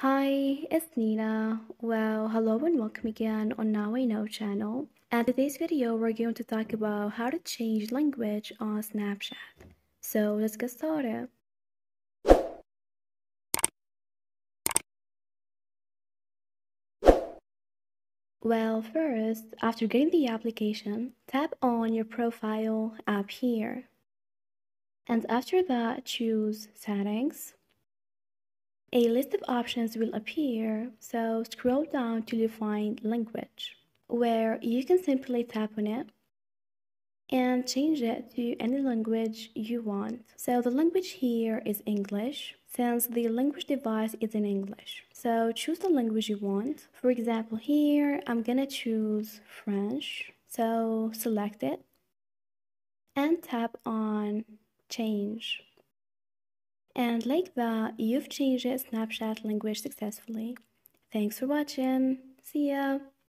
Hi, it's Nina. Well, hello and welcome again on Now I Know channel. And today's video, we're going to talk about how to change language on Snapchat. So let's get started. Well, first, after getting the application, tap on your profile app here. And after that, choose Settings a list of options will appear, so scroll down till you find Language, where you can simply tap on it and change it to any language you want. So the language here is English, since the language device is in English. So choose the language you want. For example, here I'm gonna choose French. So select it and tap on Change. And like that, you've changed Snapchat language successfully. Thanks for watching. See ya!